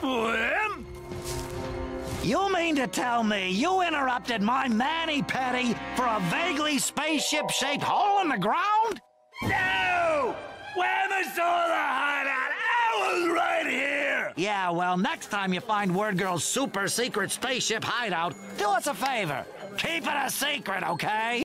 When? You mean to tell me you interrupted my mani-pedi for a vaguely spaceship-shaped hole in the ground? No! When I saw the hideout, I was right here! Yeah, well, next time you find WordGirl's super secret spaceship hideout, do us a favor. Keep it a secret, okay?